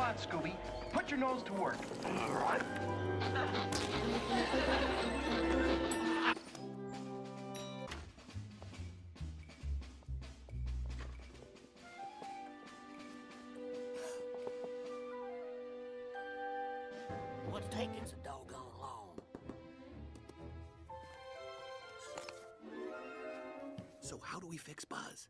on, Scooby. Put your nose to work. What's taking so doggone long? So how do we fix Buzz?